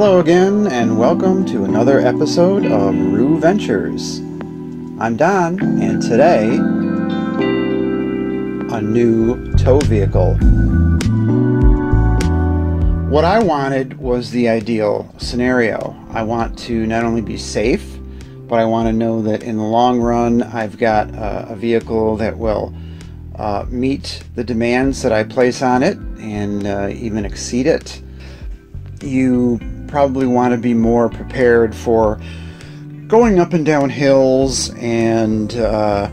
Hello again, and welcome to another episode of RooVentures. I'm Don, and today, a new tow vehicle. What I wanted was the ideal scenario. I want to not only be safe, but I want to know that in the long run, I've got a, vehicle that will uh, meet the demands that I place on it and uh, even exceed it. You probably want to be more prepared for going up and down hills and uh,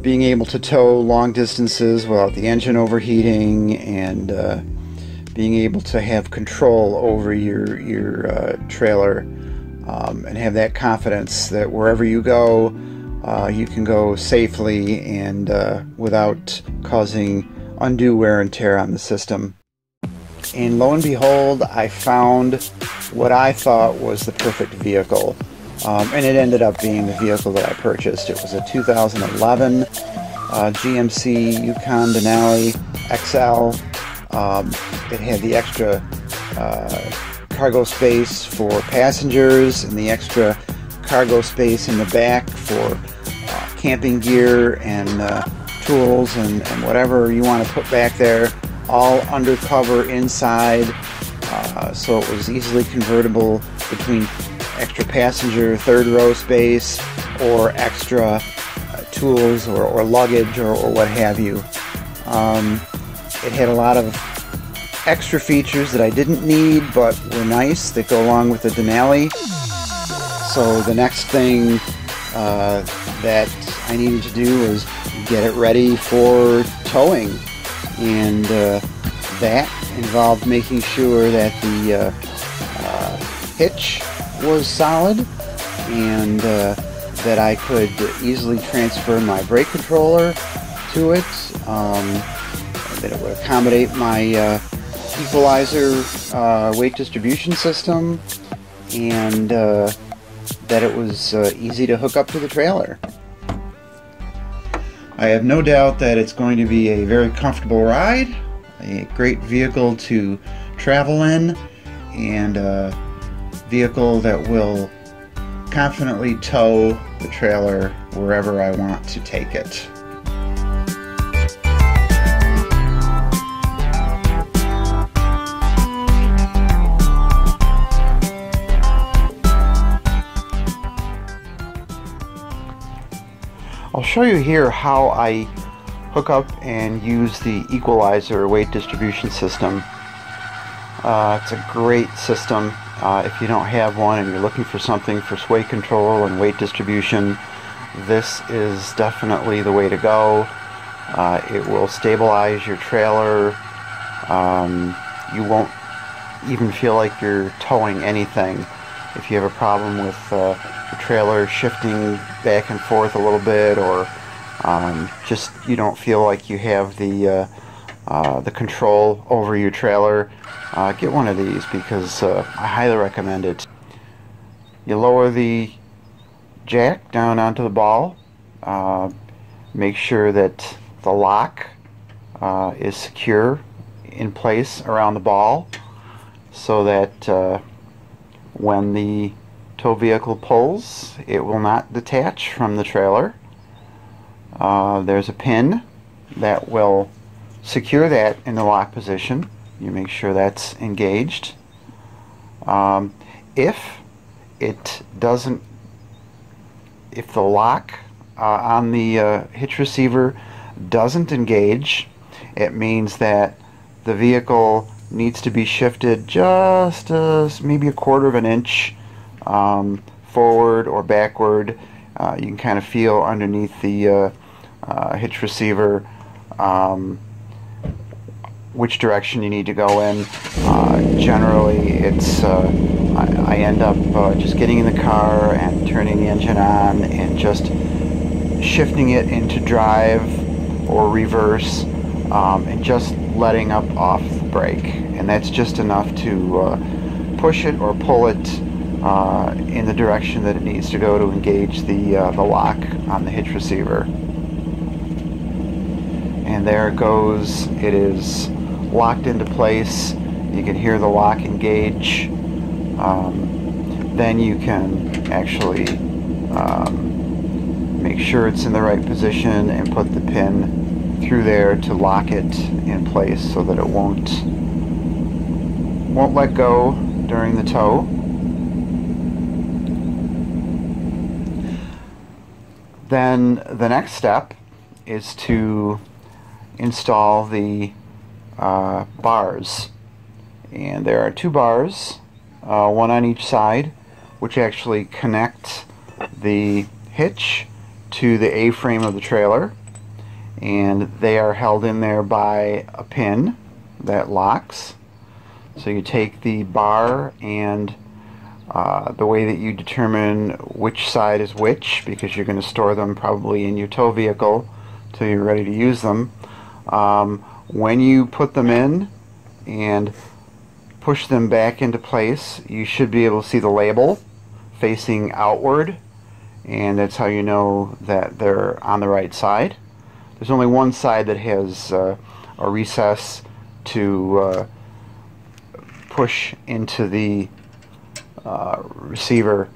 being able to tow long distances without the engine overheating and uh, being able to have control over your your uh, trailer um, and have that confidence that wherever you go, uh, you can go safely and uh, without causing undue wear and tear on the system. And lo and behold, I found what I thought was the perfect vehicle. Um, and it ended up being the vehicle that I purchased. It was a 2011 uh, GMC Yukon Denali XL. Um, it had the extra uh, cargo space for passengers and the extra cargo space in the back for uh, camping gear and uh, tools and, and whatever you want to put back there all undercover inside, uh, so it was easily convertible between extra passenger third row space or extra uh, tools or, or luggage or, or, what have you. Um, it had a lot of extra features that I didn't need but were nice that go along with the Denali. So the next thing uh, that I needed to do was get it ready for towing and uh, that involved making sure that the uh, uh, hitch was solid and uh, that I could easily transfer my brake controller to it, um, that it would accommodate my uh, equalizer uh, weight distribution system, and that it was easy to hook up to the trailer. I have no doubt that it's going to be a very comfortable ride, a great vehicle to travel in, and a vehicle that will confidently tow the trailer wherever I want to take it. I'll show you here how I hook up and use the equalizer weight distribution system. Uh, it's a great system. Uh, if you don't have one and you're looking for something for sway control and weight distribution, this is definitely the way to go. Uh, it will stabilize your trailer. Um, you won't even feel like you're towing anything if you have a problem with uh, the trailer shifting back and forth a little bit or um, just you don't feel like you have the uh, uh, the control over your trailer. Uh, get one of these because uh, I highly recommend it. You lower the jack down onto the ball. Uh, make sure that the lock uh, is secure in place around the ball so that when the tow vehicle pulls, it will not detach from the trailer. Uh, there's a pin that will secure that in the lock position. You make sure that's engaged. Um, if it doesn't, if the lock uh, on the uh, hitch receiver doesn't engage, it means that the vehicle needs to be shifted just uh, maybe a quarter of an inch um, forward or backward. Uh, you can kind of feel underneath the uh, uh, hitch receiver um, which direction you need to go in. Uh, generally, it's uh, I, I, end up just getting in the car and turning the engine on and just shifting it into drive or reverse um, and just letting up off the brake and that's just enough to uh, push it or pull it uh, in the direction that it needs to go to engage the, uh, the lock on the hitch receiver. And there it goes. It is locked into place. You can hear the lock engage. um, then you can actually um, make sure it's in the right position and put the pin through there to lock it in place so that it won't won't let go during the tow. Then the next step is to install the uh, bars. And there are two bars, uh, one on each side, which actually connect the hitch to the A-frame of the trailer. And they are held in there by a pin that locks. So you take the bar and uh, the way that you determine which side is which, because you're going to store them probably in your tow vehicle till you're ready to use them. Um, when you put them in and push them back into place, you should be able to see the label facing outward, and that's how you know that they're on the right side. There's only one side that has uh, a recess to uh, push into the uh, receiver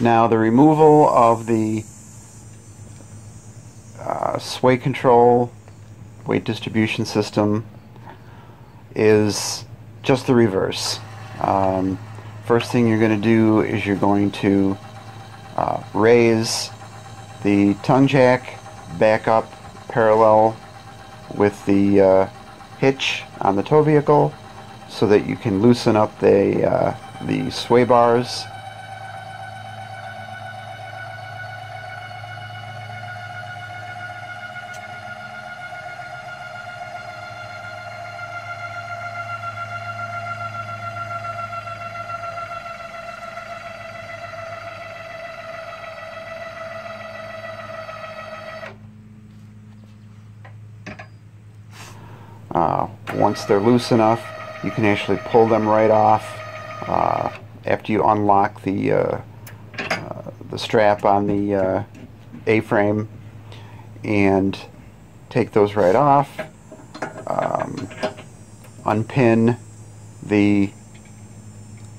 Now the removal of the uh, sway control weight distribution system is just the reverse. Um, first thing you're going to do is you're going to uh, raise the tongue jack back up parallel with the uh, hitch on the tow vehicle so that you can loosen up the, uh, the sway bars Uh, once they're loose enough, you can actually pull them right off uh, after you unlock the uh, uh the strap on the uh, A-frame and take those right off. Um, unpin the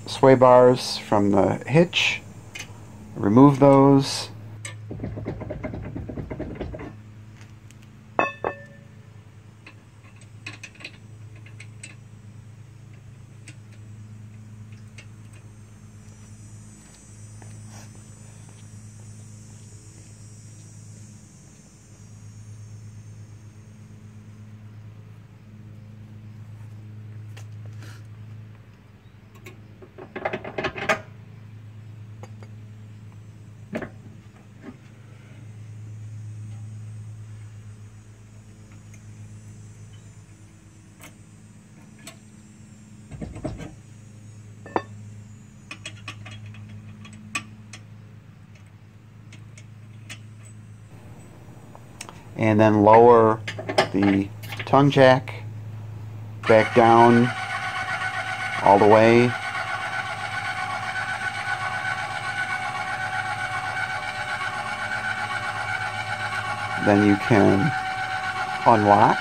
sway bars from the hitch, remove those. And then lower the tongue jack back down all the way then you can unlock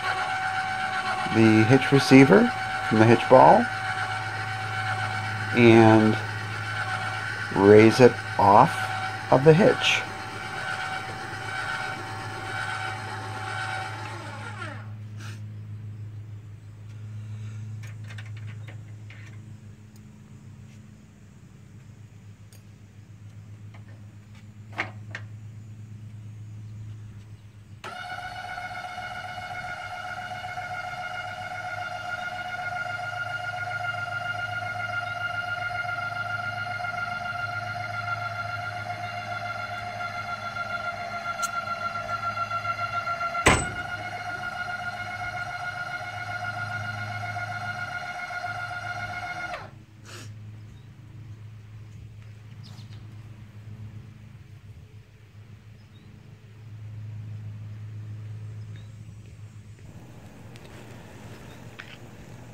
the hitch receiver from the hitch ball and raise it off of the hitch.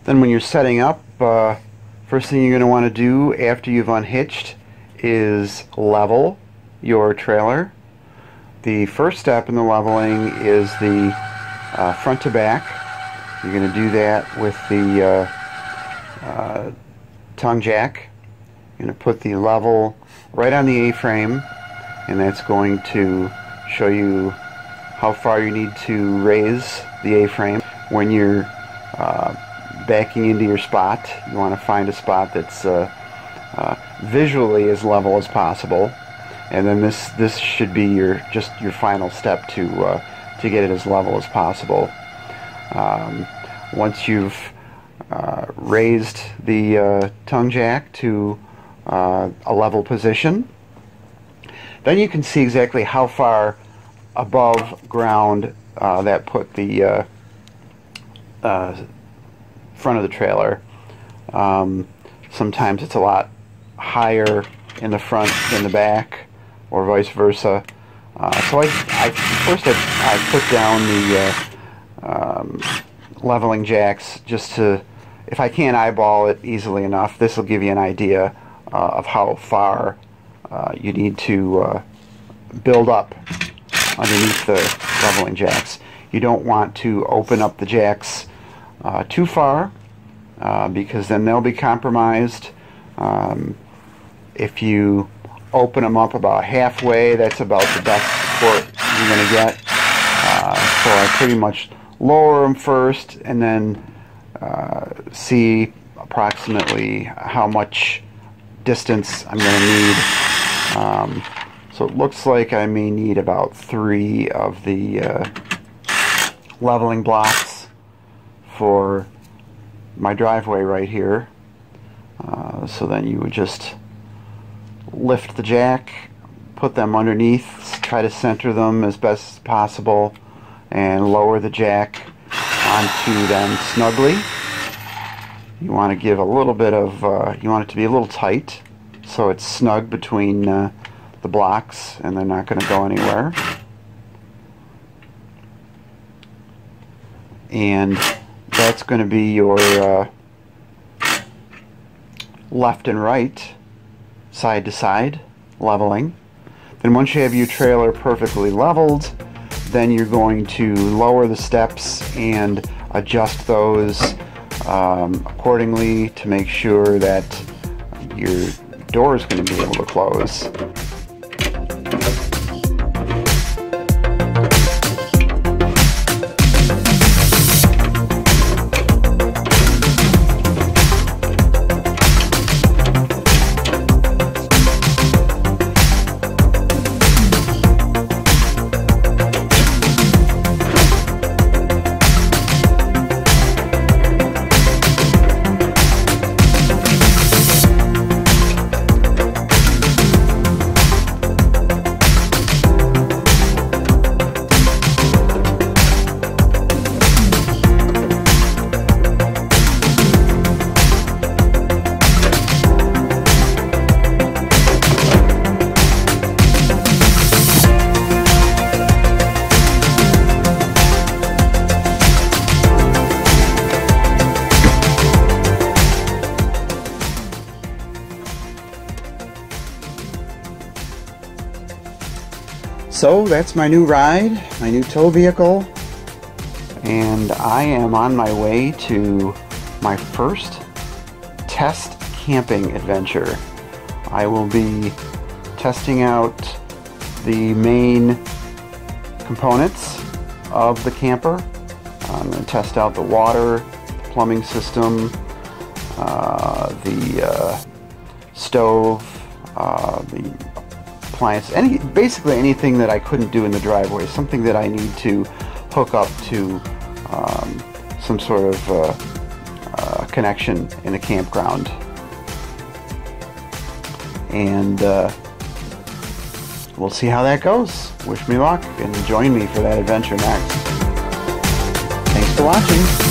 Then when you're setting up, uh, first thing you're going to want to do after you've unhitched is level your trailer. The first step in the leveling is the uh, front to back. You're going to do that with the uh, uh, tongue jack. You're going to put the level right on the A-frame and that's going to show you how far you need to raise the A-frame when you're uh, backing into your spot. You want to find a spot that's uh, uh, visually as level as possible, and then this this should be your just your final step to uh, to get it as level as possible. Um, once you've uh, raised the uh, tongue jack to uh, a level position, then you can see exactly how far above ground that put the front of the trailer. Um, sometimes it's a lot higher in the front than the back, or vice versa. Uh, so I, I first I, I, put down the uh, um, leveling jacks just to, if I can't eyeball it easily enough, this will give you an idea uh, of how far uh, you need to uh, build up underneath the leveling jacks. You don't want to open up the jacks uh, too far uh, because then they'll be compromised. Um, if you open them up about halfway, that's about the best support you're going to get. Uh, so I pretty much lower them first and then uh, see approximately how much distance I'm going to need. Um, so it looks like I may need about three of the uh, leveling blocks for my driveway right here. Uh, so then you would just lift the jack, put them underneath, try to center them as best as possible, and lower the jack onto them snugly. You want to give a little bit of, uh, you want it to be a little tight so it's snug between uh, the blocks and they're not going to go anywhere. And that's going to be your uh, left and right, side to side leveling. Then once you have your trailer perfectly leveled, then you're going to lower the steps and adjust those um, accordingly to make sure that your door is going to be able to close. So that's my new ride, my new tow vehicle, and I am on my way to my first test camping adventure. I will be testing out the main components of the camper. I'm going to test out the water, plumbing system, uh, the uh, stove, uh, the appliance, any basically anything that I couldn't do in the driveway, something that I need to hook up to um, some sort of uh, uh, connection in a campground. And uh, we'll see how that goes. Wish me luck and join me for that adventure next. Thanks for watching.